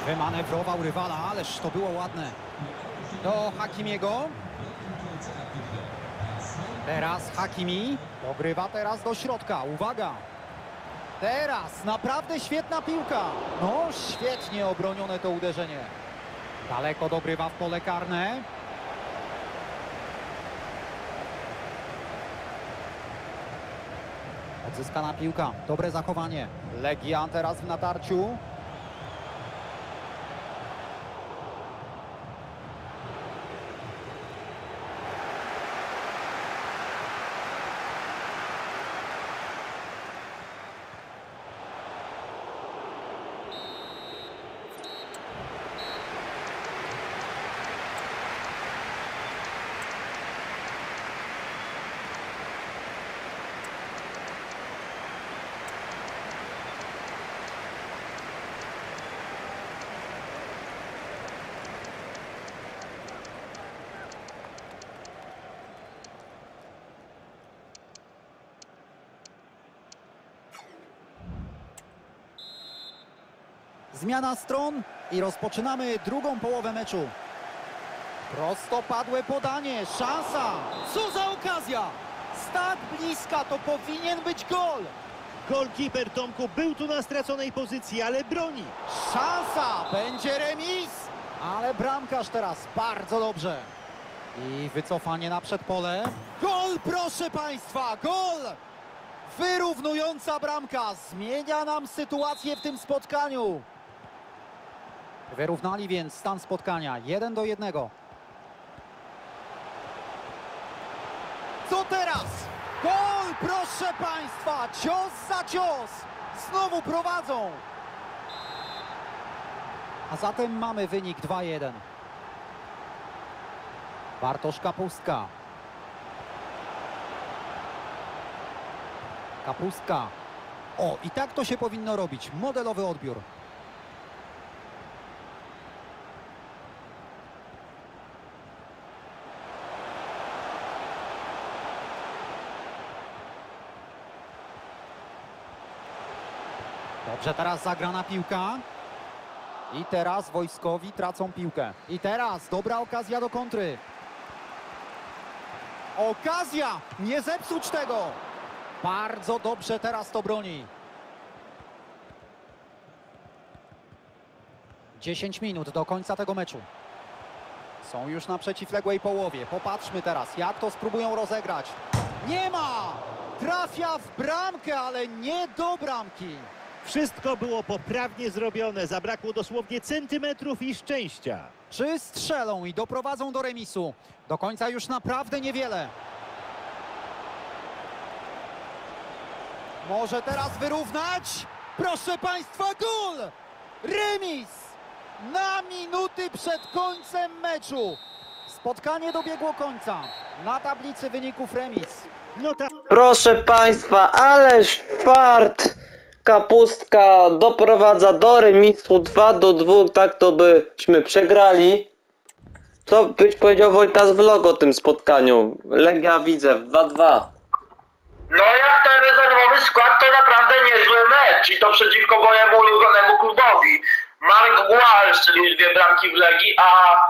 Wymanewrował rywala, ależ to było ładne. Do Hakimiego. Teraz Hakimi. Pogrywa teraz do środka. Uwaga. Teraz naprawdę świetna piłka. No, świetnie obronione to uderzenie. Daleko dogrywa w pole karne. Odzyskana piłka. Dobre zachowanie. Legia teraz w natarciu. Zmiana stron i rozpoczynamy drugą połowę meczu. Prostopadłe podanie, szansa. Co za okazja! Z tak bliska to powinien być gol. Golkiper Tomku był tu na straconej pozycji, ale broni. Szansa, będzie remis, ale bramkarz teraz bardzo dobrze. I wycofanie na przedpole. Gol, proszę Państwa, gol! Wyrównująca bramka zmienia nam sytuację w tym spotkaniu. Wyrównali więc stan spotkania 1 do 1. Co teraz? Gol, proszę Państwa, cios za cios. Znowu prowadzą. A zatem mamy wynik 2-1. Bartosz Kapustka. Kapustka. O, i tak to się powinno robić. Modelowy odbiór. Dobrze, teraz zagrana piłka. I teraz wojskowi tracą piłkę. I teraz dobra okazja do kontry. Okazja! Nie zepsuć tego! Bardzo dobrze teraz to broni. 10 minut do końca tego meczu. Są już na przeciwległej połowie. Popatrzmy teraz, jak to spróbują rozegrać. Nie ma! Trafia w bramkę, ale nie do bramki. Wszystko było poprawnie zrobione, zabrakło dosłownie centymetrów i szczęścia. Czy strzelą i doprowadzą do remisu? Do końca już naprawdę niewiele. Może teraz wyrównać? Proszę Państwa, gol! Remis! Na minuty przed końcem meczu. Spotkanie dobiegło końca. Na tablicy wyników remis. No tak. Proszę Państwa, ależ fart! Kapustka doprowadza do remisu 2 do 2, tak to byśmy przegrali. Co byś powiedział Wojtas vlog o tym spotkaniu? Legia widzę 2-2. No jak ten rezerwowy skład to naprawdę niezły mecz i to przeciwko mojemu ulubionemu klubowi. Mark Gual strzelił dwie bramki w Legii, a,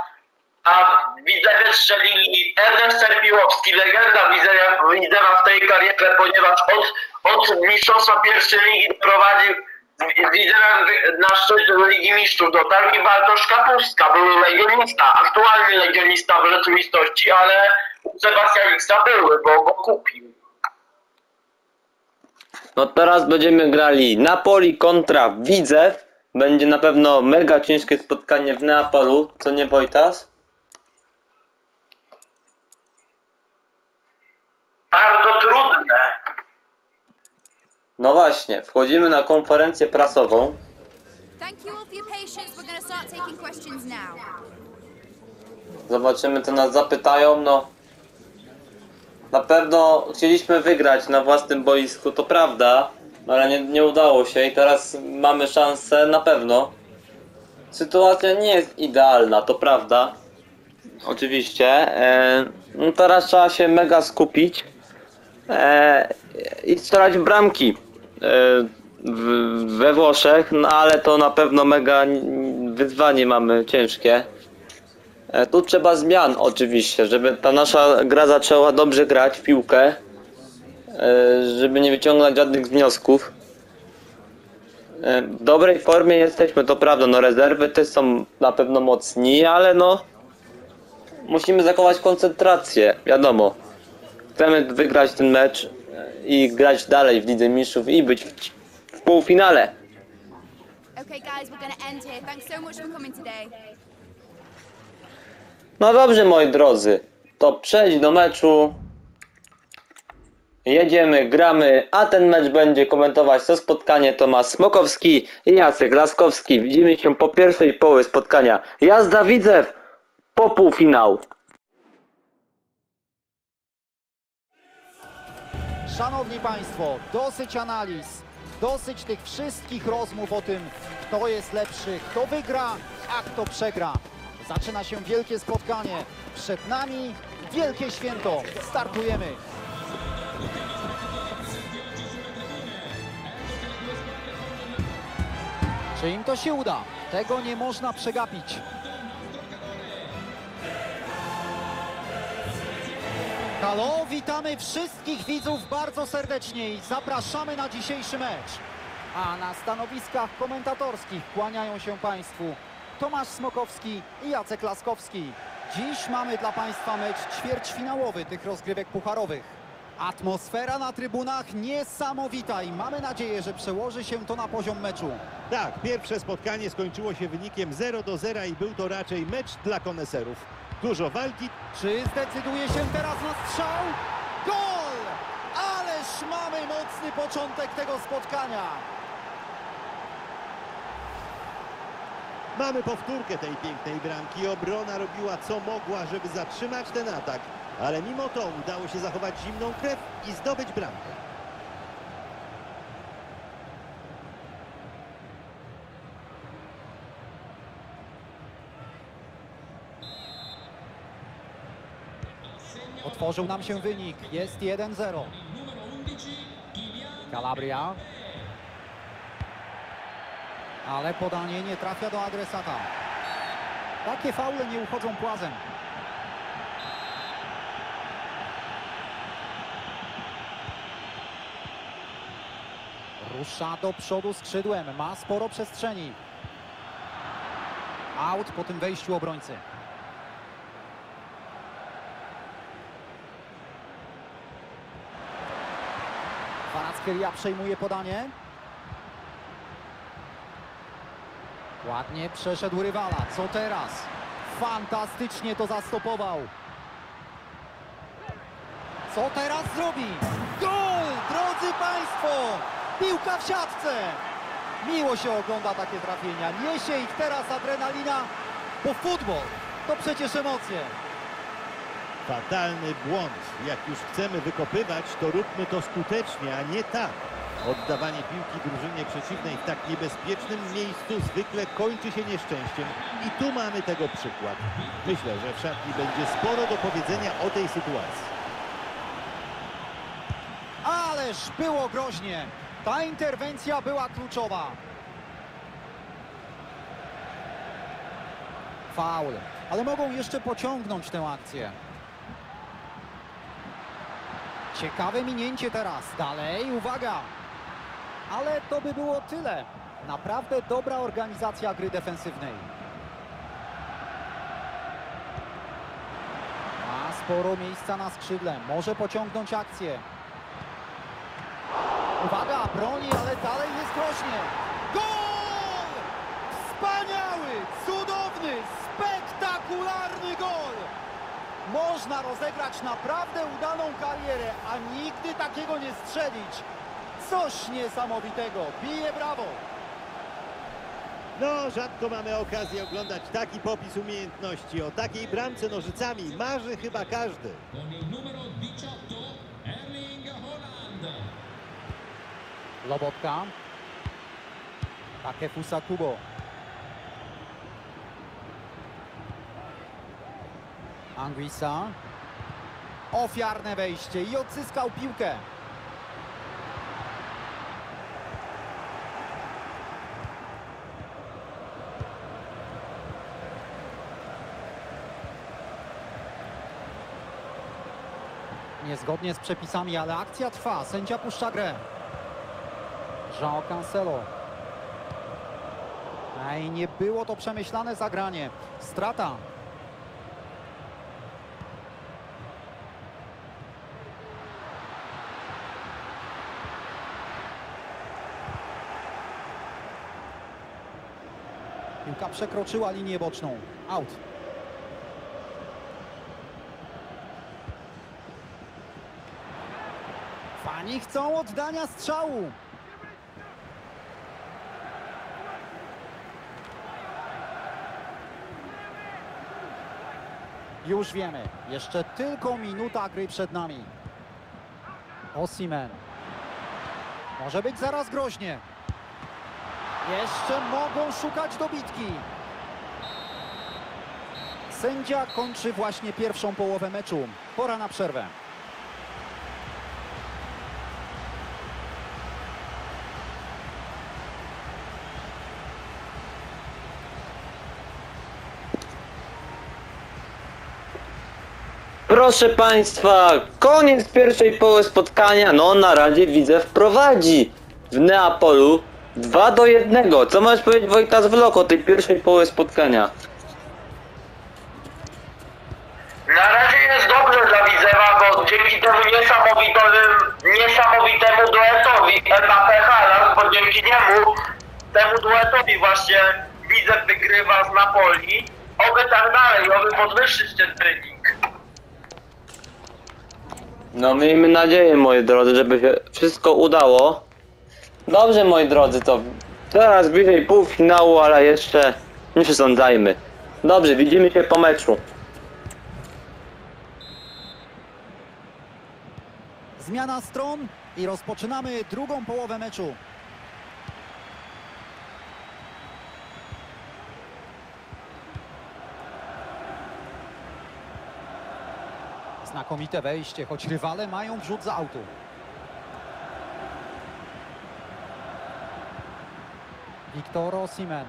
a Widzewie strzelili Ernest Serpiłowski, legenda Widzewa, Widzewa w tej karierze, ponieważ od, od mistrzostwa pierwszej ligi doprowadził Widzewem na szczyt Ligi Mistrzów dotarł i Bartosz Kapustka, był legionista, aktualny legionista w rzeczywistości, ale u Sebastianiksa były, bo go kupił. No teraz będziemy grali Napoli kontra Widzew. Będzie na pewno mega ciężkie spotkanie w Neapolu, co nie Wojtas? Bardzo trudne. No właśnie, wchodzimy na konferencję prasową. Zobaczymy, co nas zapytają. No, Na pewno chcieliśmy wygrać na własnym boisku, to prawda, ale nie, nie udało się i teraz mamy szansę na pewno. Sytuacja nie jest idealna, to prawda. Oczywiście. E, no teraz trzeba się mega skupić e, i strzelać bramki we Włoszech, no ale to na pewno mega wyzwanie mamy ciężkie. E, Tu trzeba zmian oczywiście, żeby ta nasza gra zaczęła dobrze grać w piłkę, e, żeby nie wyciągać żadnych wniosków. E, W dobrej formie jesteśmy, to prawda, no rezerwy też są na pewno mocni, ale no musimy zachować koncentrację, wiadomo. Chcemy wygrać ten mecz e, i grać dalej w Lidze Mistrzów i być w, półfinale. No dobrze, moi drodzy, to przejdź do meczu. Jedziemy, gramy, a ten mecz będzie komentować to spotkanie Tomasz Smokowski i Jacek Laskowski. Widzimy się po pierwszej połowie spotkania. Jazda Widzew po półfinał. Szanowni Państwo, dosyć analiz, dosyć tych wszystkich rozmów o tym, kto jest lepszy, kto wygra, a kto przegra. Zaczyna się wielkie spotkanie. Przed nami wielkie święto. Startujemy. Czy im to się uda? Tego nie można przegapić. Halo, witamy wszystkich widzów bardzo serdecznie i zapraszamy na dzisiejszy mecz. A na stanowiskach komentatorskich kłaniają się Państwu Tomasz Smokowski i Jacek Laskowski. Dziś mamy dla Państwa mecz ćwierćfinałowy tych rozgrywek pucharowych. Atmosfera na trybunach niesamowita i mamy nadzieję, że przełoży się to na poziom meczu. Tak, pierwsze spotkanie skończyło się wynikiem 0 do 0 i był to raczej mecz dla koneserów. Dużo walki, Czy zdecyduje się teraz na strzał? Gol! Ależ mamy mocny początek tego spotkania. Mamy powtórkę tej pięknej bramki. Obrona robiła co mogła, żeby zatrzymać ten atak. Ale mimo to udało się zachować zimną krew i zdobyć bramkę. Otworzył nam się wynik. Jest 1-0. Calabria. Ale podanie nie trafia do adresata. Takie faule nie uchodzą płazem. Rusza do przodu skrzydłem. Ma sporo przestrzeni. Out po tym wejściu obrońcy. Kvaratskhelia przejmuje podanie. Ładnie przeszedł rywala. Co teraz? Fantastycznie to zastopował. Co teraz zrobi? Gol! Drodzy Państwo! Piłka w siatce! Miło się ogląda takie trafienia. Niesie ich teraz adrenalina, bo futbol to przecież emocje. Fatalny błąd. Jak już chcemy wykopywać, to róbmy to skutecznie, a nie tak. Oddawanie piłki drużynie przeciwnej w tak niebezpiecznym miejscu zwykle kończy się nieszczęściem. I tu mamy tego przykład. Myślę, że w szatni będzie sporo do powiedzenia o tej sytuacji. Ależ było groźnie. Ta interwencja była kluczowa. Faul. Ale mogą jeszcze pociągnąć tę akcję. Ciekawe minięcie teraz. Dalej, uwaga. Ale to by było tyle. Naprawdę dobra organizacja gry defensywnej. Ma sporo miejsca na skrzydle. Może pociągnąć akcję. Uwaga, broni, ale dalej jest groźnie. Gol! Wspaniały, cudowny, spektakularny! Można rozegrać naprawdę udaną karierę, a nigdy takiego nie strzelić. Coś niesamowitego. Bije brawo. No, rzadko mamy okazję oglądać taki popis umiejętności. O takiej bramce nożycami marzy chyba każdy. Con il numero 18 Erling Haaland. Lobotka. Takefusa Kubo. Anguissa. Ofiarne wejście i odzyskał piłkę. Niezgodnie z przepisami, ale akcja trwa. Sędzia puszcza grę. João Cancelo. Ej, nie było to przemyślane zagranie. Strata. Piłka przekroczyła linię boczną. Out. Fani chcą oddania strzału. Już wiemy. Jeszcze tylko minuta gry przed nami. Osimen. Może być zaraz groźnie. Jeszcze mogą szukać dobitki. Sędzia kończy właśnie pierwszą połowę meczu. Pora na przerwę. Proszę Państwa, koniec pierwszej połowy spotkania. No na razie widzę wprowadzi w Neapolu 2 do 1. Co możesz powiedzieć Wojtas Wlok o tej pierwszej połowie spotkania? Na razie jest dobrze dla Widzewa, bo dzięki temu niesamowitemu, niesamowitemu duetowi Mbappé Haaland, bo dzięki niemu, temu duetowi właśnie Widzew wygrywa z Napoli. Oby tak dalej, oby podwyższyć ten trening. No miejmy nadzieję moi drodzy, żeby się wszystko udało. Dobrze moi drodzy, to coraz bliżej półfinału, ale jeszcze nie przesądzajmy. Dobrze, widzimy się po meczu. Zmiana stron i rozpoczynamy drugą połowę meczu. Znakomite wejście, choć rywale mają wrzut za autu. Victor Osimhen.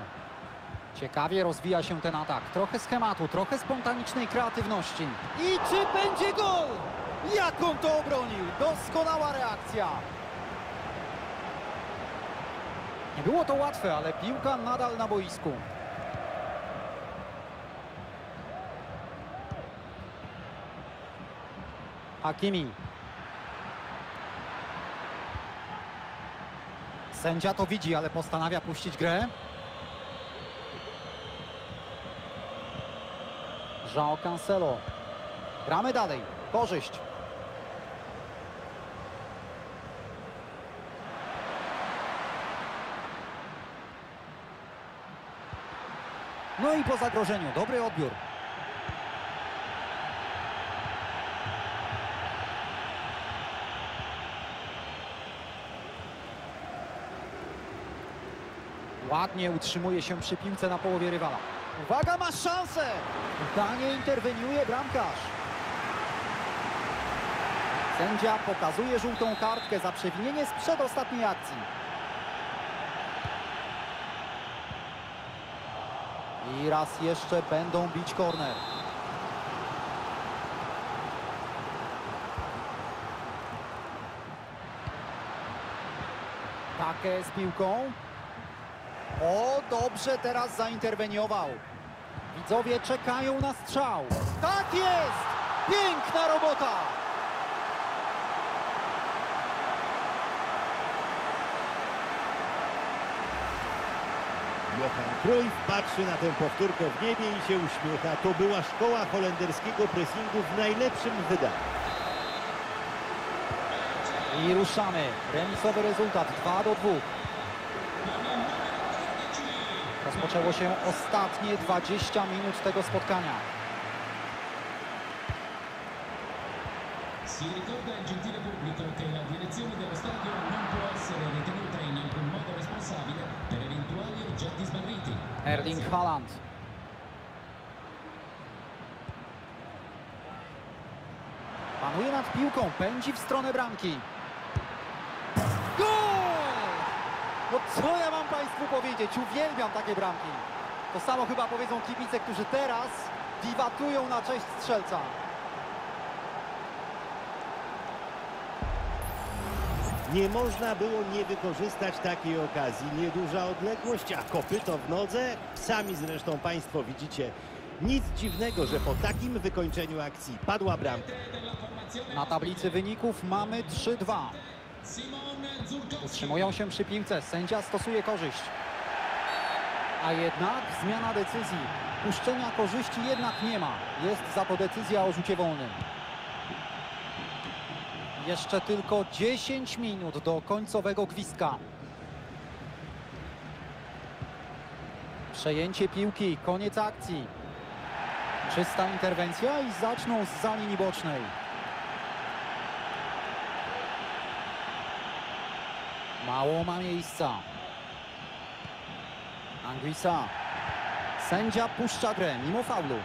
Ciekawie rozwija się ten atak. Trochę schematu, trochę spontanicznej kreatywności. I czy będzie gol? Jak on to obronił? Doskonała reakcja. Nie było to łatwe, ale piłka nadal na boisku. Hakimi. Sędzia to widzi, ale postanawia puścić grę. João Cancelo. Gramy dalej. Korzyść. No i po zagrożeniu. Dobry odbiór. Ładnie utrzymuje się przy piłce na połowie rywala. Uwaga, ma szansę! Udanie interweniuje bramkarz. Sędzia pokazuje żółtą kartkę za przewinienie z przedostatniej akcji. I raz jeszcze będą bić korner. Take z piłką. O, dobrze teraz zainterweniował. Widzowie czekają na strzał. Tak jest! Piękna robota! Johan Cruyff patrzy na tę powtórkę w niebie i się uśmiecha. To była szkoła holenderskiego pressingu w najlepszym wydaniu. I ruszamy. Remisowy rezultat 2 do 2. Rozpoczęło się ostatnie 20 minut tego spotkania. Si ricorda il gentile pubblico che la direzione dello stadio non può essere ritenuta in alcun modo responsabile per eventuali oggetti smarriti. Erling Haaland. Panuje nad piłką, pędzi w stronę bramki. Co ja mam Państwu powiedzieć? Uwielbiam takie bramki. To samo chyba powiedzą kibice, którzy teraz wiwatują na cześć strzelca. Nie można było nie wykorzystać takiej okazji. Nieduża odległość, a kopyto w nodze. Sami zresztą Państwo widzicie. Nic dziwnego, że po takim wykończeniu akcji padła bramka. Na tablicy wyników mamy 3-2. Utrzymują się przy piłce, sędzia stosuje korzyść. A jednak zmiana decyzji. Puszczenia korzyści jednak nie ma. Jest za to decyzja o rzucie wolnym. Jeszcze tylko 10 minut do końcowego gwizdka. Przejęcie piłki, koniec akcji. Czysta interwencja i zaczną z za linii bocznej. Mało ma miejsca. Anguissa. Sędzia puszcza grę mimo faulu.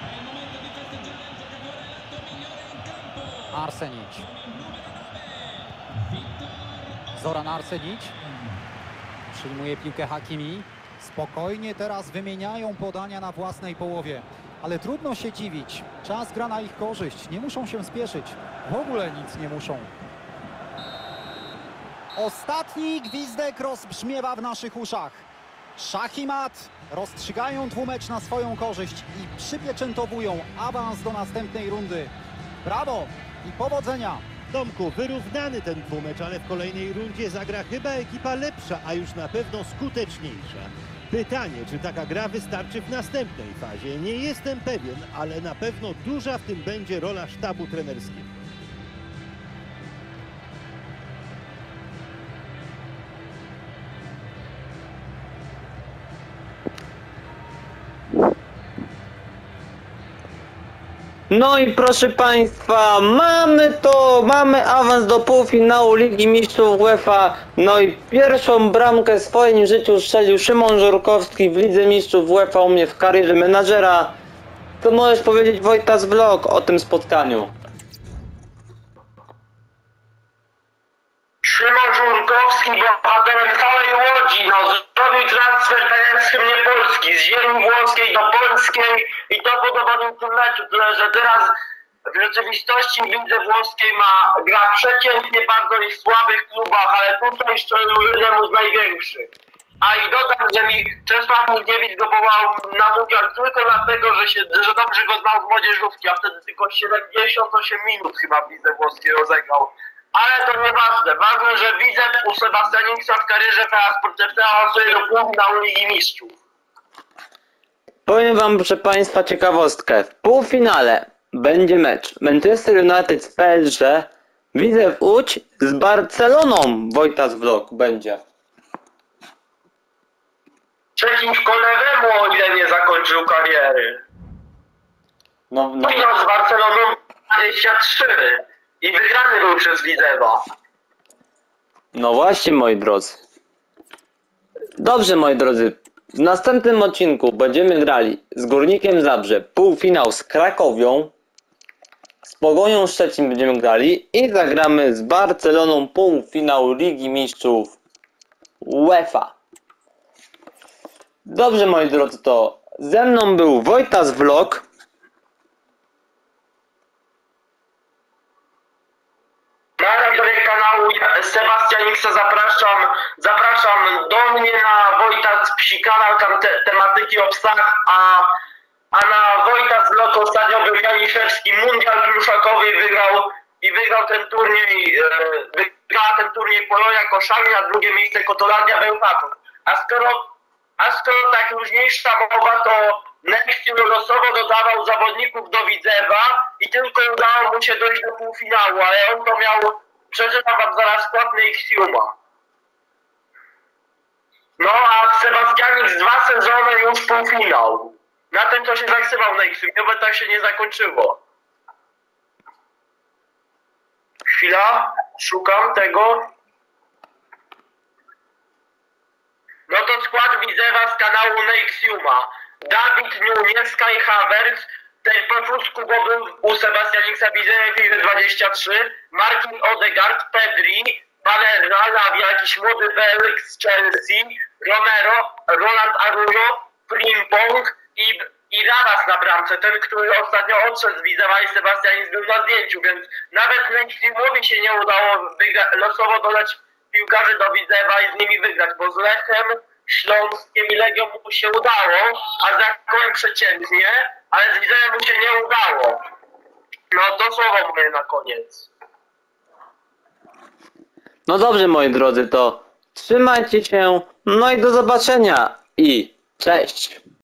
È il momento di festeggiare il giocatore eletto migliore in campo. Arsenic. Numero 9. Victor Zoran Arsenic. Przyjmuje piłkę Hakimi. Spokojnie teraz wymieniają podania na własnej połowie. Ale trudno się dziwić. Czas gra na ich korzyść. Nie muszą się spieszyć. W ogóle nic nie muszą. Ostatni gwizdek rozbrzmiewa w naszych uszach. Szach i mat rozstrzygają dwumecz na swoją korzyść i przypieczętowują awans do następnej rundy. Brawo i powodzenia! Tomku, wyrównany ten dwumecz, ale w kolejnej rundzie zagra chyba ekipa lepsza, a już na pewno skuteczniejsza. Pytanie, czy taka gra wystarczy w następnej fazie? Nie jestem pewien, ale na pewno duża w tym będzie rola sztabu trenerskiego. No i proszę Państwa, mamy to, mamy awans do półfinału Ligi Mistrzów UEFA. No i pierwszą bramkę w swoim życiu strzelił Szymon Żurkowski w Lidze Mistrzów UEFA u mnie w karierze menadżera. Co możesz powiedzieć Wojtas Vlog o tym spotkaniu? Szymon Żurkowski, bohaterem całej Łodzi, no zrobił transfer słynnie Polski, z ziemi włoskiej do polskiej i to podobało w tym meczu, tyle że teraz w rzeczywistości lidze włoskiej ma gra przeciętnie bardzo i w słabych klubach, ale tutaj strzelił jednemu z największych. A i dodam, że mi Czesław Michniewicz go powołał na mundial tylko dlatego, że, się, że dobrze go znał z młodzieżówki, a wtedy tylko 78 minut chyba w lidze włoskiej rozegrał. Ale to nieważne. Ważne, że widzę u Sebastianiksa w karierze FA Sportewca awansuje do półfinału Ligi Mistrzów. Powiem wam proszę Państwa ciekawostkę. W półfinale będzie mecz Manchester United z PSG. Widzę w Łódź z Barceloną Wojtas Vlog będzie. Przeciwko lewemu, o ile nie zakończył kariery. No, no. Finał z Barceloną 23 i wygrany był przez Widzewa. No właśnie, moi drodzy. Dobrze, moi drodzy. W następnym odcinku będziemy grali z Górnikiem Zabrze półfinał z Krakowią. Z Pogonią Szczecin będziemy grali i zagramy z Barceloną półfinał Ligi Mistrzów UEFA. Dobrze, moi drodzy, to ze mną był Wojtas Vlog. Na widzowie kanału Sebastianiksa zapraszam, zapraszam do mnie na Wojtas Psi kanał, tam te, tematyki o psach, a, a na Wojtas Vlog ostatnio był Janiszewski mundial pluszakowy wygrał, i wygrał ten turniej, e, ten turniej Polonia Koszami, a drugie miejsce Kotolandia Bełchatów. A skoro, a skoro tak luźniejsza mowa, to Nextiu losowo dodawał zawodników do Widzewa i tylko udało mu się dojść do półfinału, ale on to miał przeczytam wam zaraz skład Nexiuma. No a Sebastianik z dwa sezony już półfinał. Na tym to się zaksywał Nexium, bo tak się nie zakończyło. Chwila, szukam tego. No to skład Widzewa z kanału Nexiuma. Dawid Nunes, Kai Havertz, ten po Kubo był u Sebastianiksa FIFA 23, Martin Odegaard, Pedri, Valerna, Lavia, jakiś młody Belg z Chelsea, Romero, Roland Arroyo, Frimpong i, i Ravas na bramce, ten, który ostatnio odszedł z Widzewa i Sebastianik był na zdjęciu, więc nawet Nexiumowi się nie udało losowo dodać piłkarzy do Widzewa i z nimi wygrać, bo z Lechem, Śląskiem i Legią mu się udało, a z Rakowem przeciętnie, ale z Widzewem mu się nie udało. No to słowo moje na koniec. No dobrze, moi drodzy, to trzymajcie się, no i do zobaczenia i cześć!